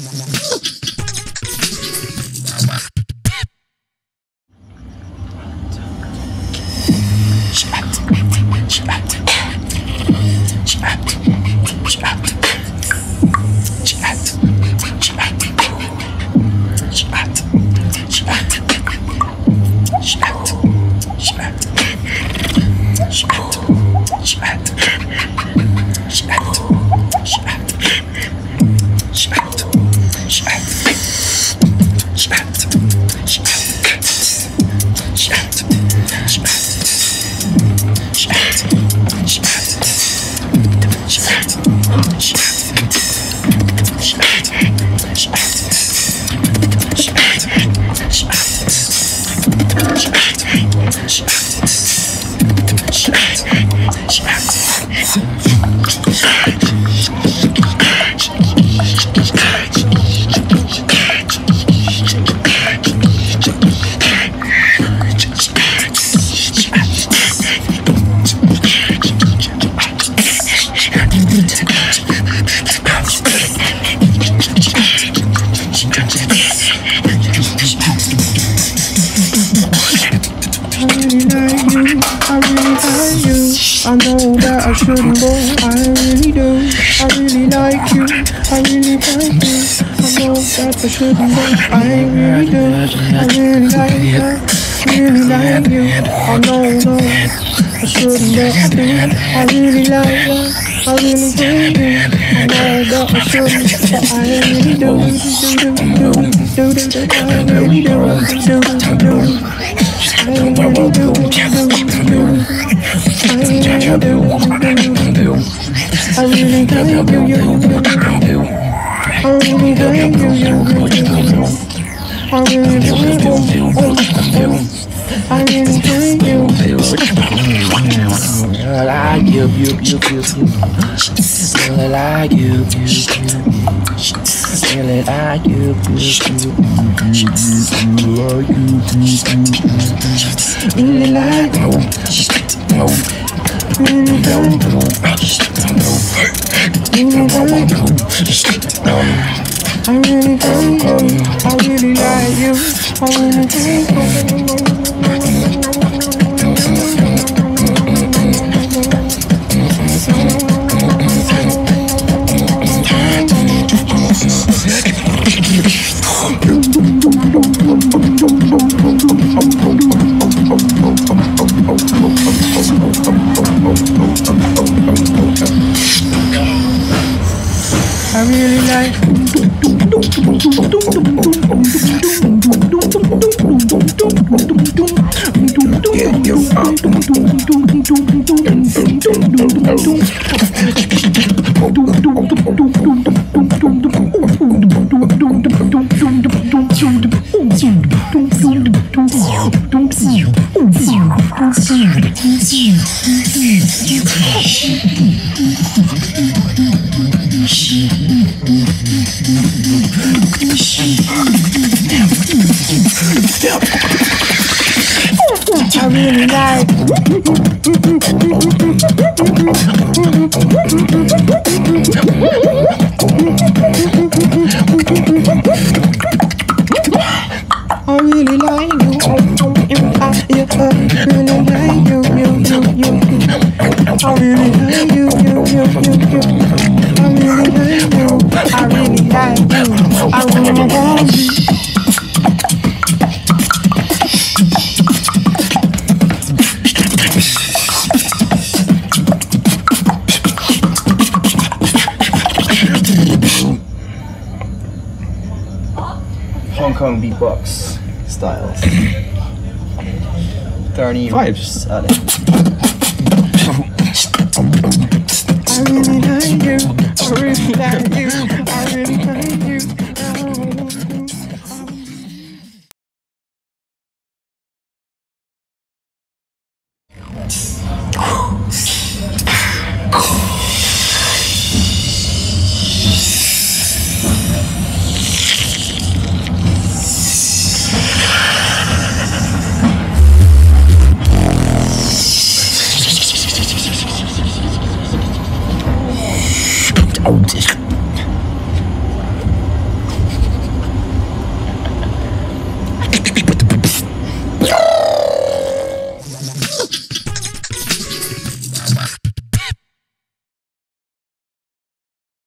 I I shouldn't go. I really do. I really like you. I really like you. I know that I shouldn't go. I really do. I really like you. Really like you. I know, no. I shouldn't go. I do. I really like you. I really do. I know that I shouldn't, but I really do. Do do do do do do. I really do. Do do do. I really do. Do do do. I really like you, you, you. I really like you. I really like you, you, you. I really like you. I really like you. I like you, you, you, you, you. I like you, you, you. Really like you, you, you. Really like you. I really like you. I really like you. I really like. I really like. I really like you. I, really like you. I really like you. I really like you. I really like you. I really want you. Hong Kong beatbox styles. Thirty Vibes. at it. I really like you. I really like you. I really like out.